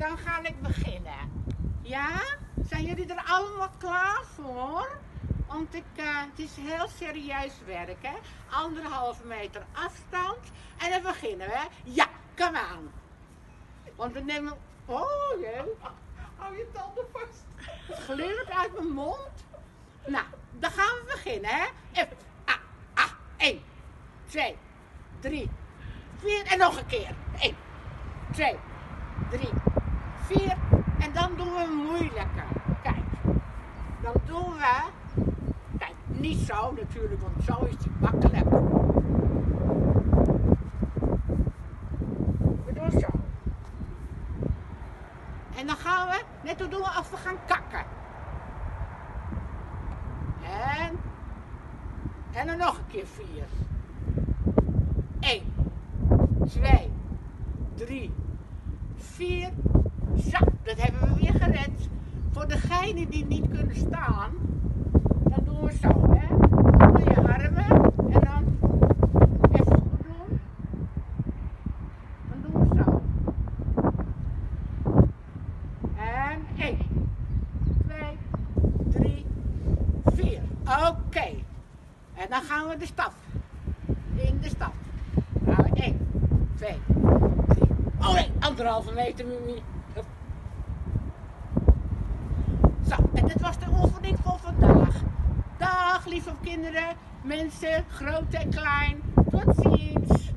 dan ga ik beginnen. Ja? Zijn jullie er allemaal klaar voor? Want ik, uh, het is heel serieus werk, hè? Anderhalve meter afstand. En dan beginnen we. Ja, kom aan. Want we nemen... Oh, jee. Hou je tanden vast. Het uit mijn mond. Nou, dan gaan we beginnen, hè? Even. Ah, ah. 1, 2, 3, 4. En nog een keer. 1, 2, 3, 4. En dan doen we moeilijker. Kijk. Dan doen we... Kijk, niet zo natuurlijk, want zo is het makkelijk. We doen zo. En dan gaan we, net doen we als we gaan kakken. En, en dan nog een keer vier. 1, 2, 3, 4. Zo, dat hebben we weer gered. Voor degenen die niet kunnen staan, dan doen we zo, hè. Je armen en dan even goed doen. Dan doen we zo. En 1, 2, 3, 4. Oké. En dan gaan we de stap. In de stap. Gaan we 1, 2, 3. Oh nee, anderhalve meter, Mimi. Zo, en dit was de oefening voor vandaag. Dag, lieve kinderen, mensen, groot en klein. Tot ziens.